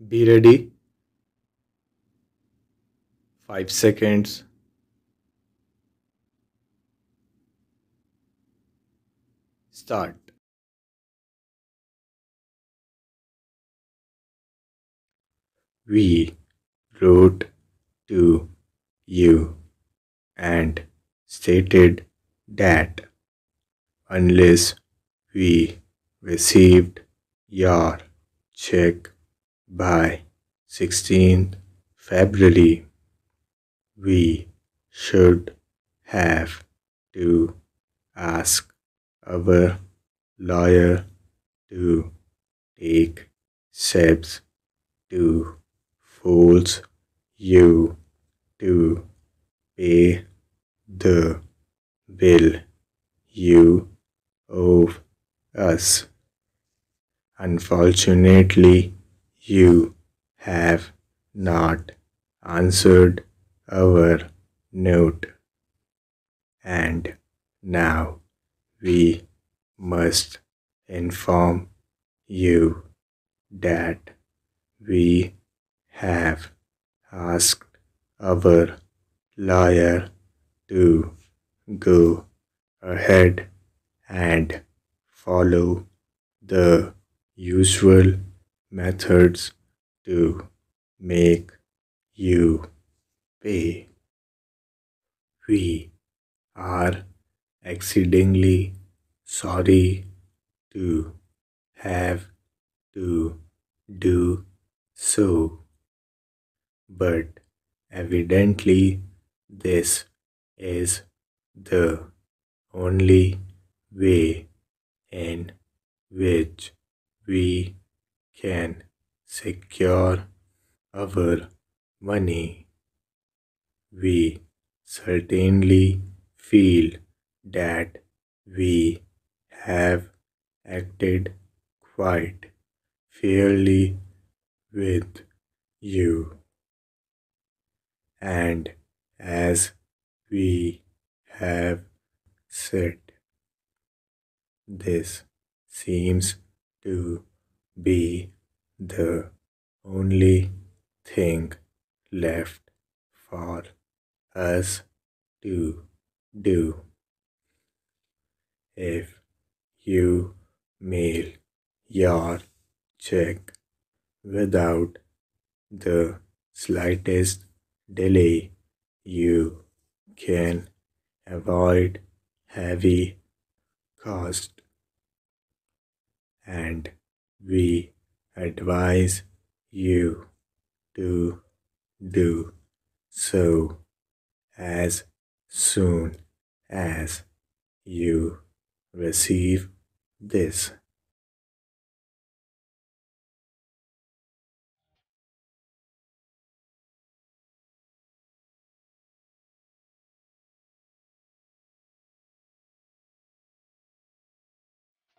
Be ready. 5 seconds. Start. We wrote to you and stated that unless we received your check by 16th February, we should have to ask our lawyer to take steps to force you to pay the bill you owe us. Unfortunately, you have not answered our note, and now we must inform you that we have asked our lawyer to go ahead and follow the usual methods to make you pay. We are exceedingly sorry to have to do so, but evidently this is the only way in which we can secure our money. We certainly feel that we have acted quite fairly with you. And as we have said, this seems to be the only thing left for us to do. If you mail your check without the slightest delay, you can avoid heavy cost and we advise you to do so as soon as you receive this.